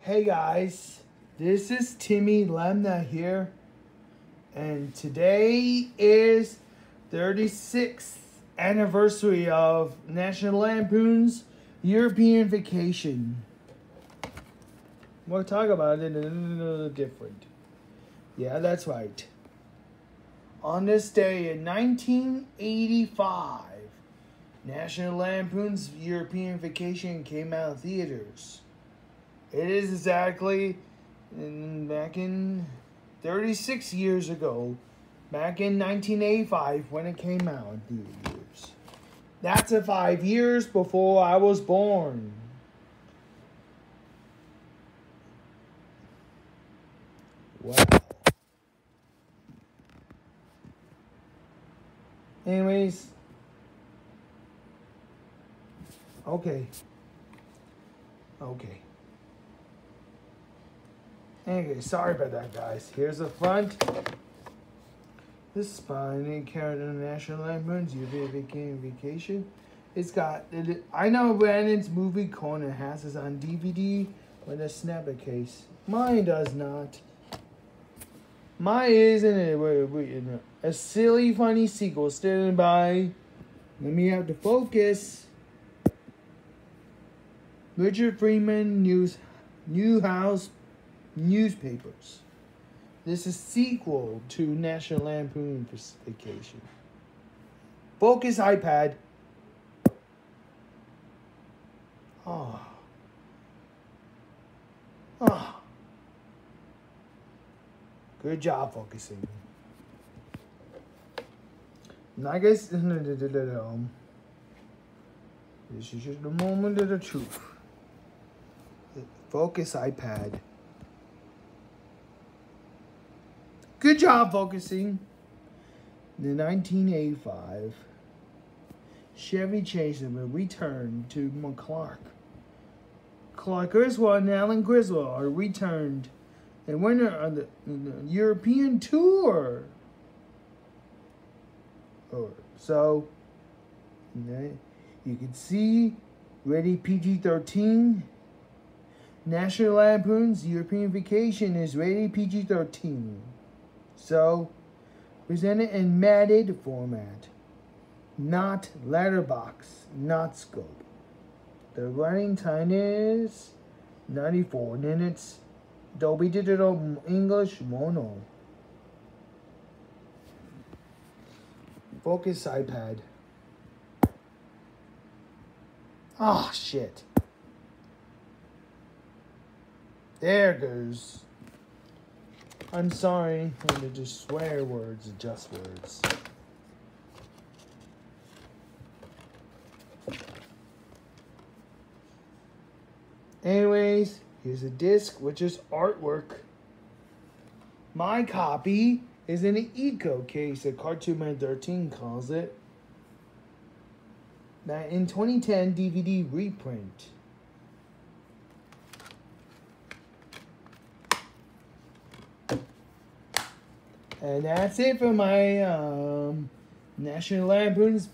Hey guys, this is Timmy Lemnah here, and today is 36th anniversary of National Lampoon's European Vacation. We'll talk about it a little different. Yeah, that's right. On this day in 1985, National Lampoon's European Vacation came out of theaters. It is exactly in, back in 36 years ago, back in 1985 when it came out in theaters. That's a five years before I was born. Wow. Anyways, okay. Okay. Anyway, sorry about that, guys. Here's the front. This is by Nick Carrot International Lampoon's Your Vacation Vacation. It's got, I know Brandon's movie corner has this on DVD with a snapper case. Mine does not. Mine isn't it? Wait, wait, a silly, funny sequel standing by. Let me have to focus. Richard Freedman News Newhouse newspapers. This is sequel to National Lampoon Vacation. Focus iPad. Oh. Oh. Good job focusing. I guess this is just the moment of the truth. Focus iPad. Good job focusing. The 1985 Chevy Chaser will return to McClark. Clark Griswold and Ellen Griswold are returned and winner of the, the European tour. Or so you can see Ready PG-13. National Lampoon's European Vacation is rated PG-13. So, presented in matted format, not letterbox, not scope. The running time is 94 minutes. Dolby Digital English Mono. Focus iPad. Oh, shit. There goes. I'm sorry when to just swear words, and just words. Anyways, here's a disc, which is artwork. My copy is in an eco case, a Cartoon Man 13 calls it. That in 2010 DVD reprint. And that's it for my um, National Lampoon's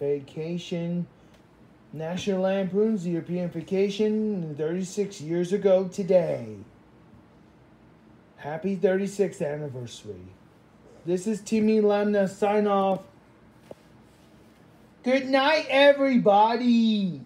Vacation. National Lampoon's European Vacation 36 years ago today. Happy 36th anniversary. This is Timmy Lemnah. Sign off. Good night, everybody.